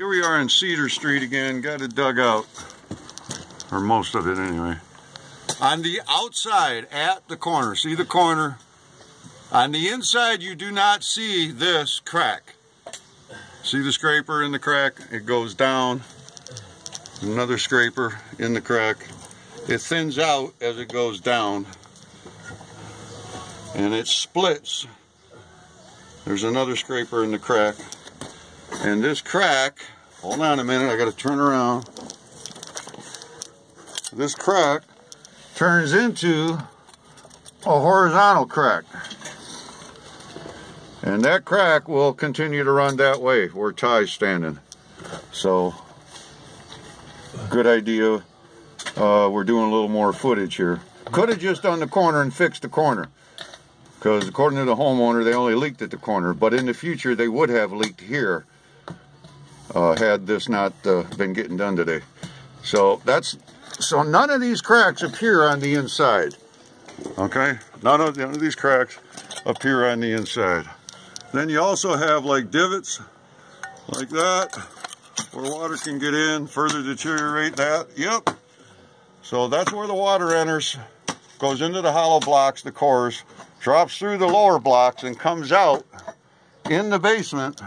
Here we are in Cedar Street again, got it dug out. Or most of it anyway. On the outside, at the corner, see the corner? On the inside, you do not see this crack. See the scraper in the crack? It goes down. Another scraper in the crack. It thins out as it goes down. And it splits. There's another scraper in the crack. And this crack, hold on a minute, I gotta turn around. This crack turns into a horizontal crack. And that crack will continue to run that way where Ty's standing. So, good idea. Uh, we're doing a little more footage here. Could have just done the corner and fixed the corner. Because according to the homeowner, they only leaked at the corner. But in the future, they would have leaked here uh, had this not uh, been getting done today. So that's so none of these cracks appear on the inside. Okay, none of, none of these cracks appear on the inside. Then you also have like divots like that where water can get in, further deteriorate that. Yep. So that's where the water enters, goes into the hollow blocks, the cores, drops through the lower blocks and comes out in the basement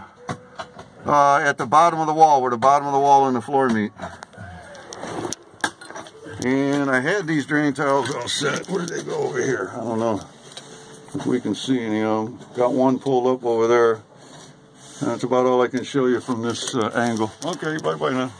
uh, at the bottom of the wall, where the bottom of the wall and the floor meet. And I had these drain tiles all set. Where did they go over here? I don't know if we can see any of them. Got one pulled up over there. That's about all I can show you from this uh, angle. Okay, bye-bye now.